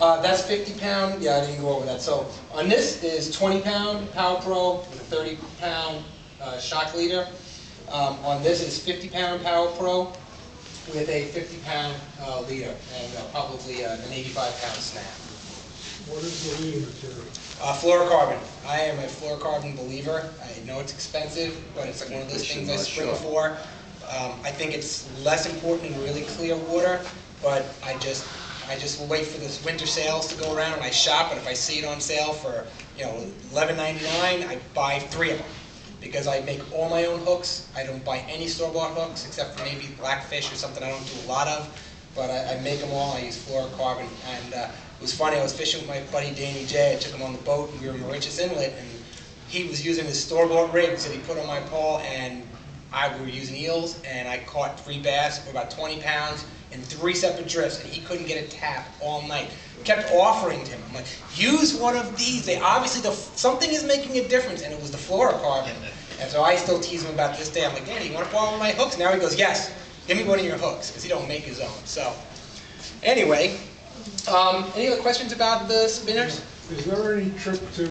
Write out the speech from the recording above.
Uh, that's 50 pound, yeah, I didn't go over that. So on this is 20 pound Power Pro with a 30 pound uh, shock leader. Um, on this is 50 pound Power Pro with a 50 pound uh, leader and uh, probably uh, an 85 pound snap. What is the leading material? Uh, fluorocarbon. I am a fluorocarbon believer. I know it's expensive, but it's like one of those things I spring for. Um, I think it's less important in really clear water, but I just, I just wait for this winter sales to go around and I shop, and if I see it on sale for, you know, $11.99, I buy three of them. Because I make all my own hooks. I don't buy any store-bought hooks, except for maybe blackfish or something I don't do a lot of. But I, I make them all, I use fluorocarbon, and uh, it was funny, I was fishing with my buddy Danny J, I took him on the boat, and we were in Moriches Inlet, and he was using his store-bought rigs that he put on my pole, and I, we were using eels, and I caught three bass for about 20 pounds in three separate drifts, and he couldn't get a tap all night. Kept offering to him, I'm like, use one of these, they obviously, the, something is making a difference, and it was the fluorocarbon. And so I still tease him about this day, I'm like, Danny, you want to borrow one my hooks? Now he goes, yes, give me one of your hooks, because he don't make his own, so. Anyway, um, any other questions about the spinners? Is there any trip to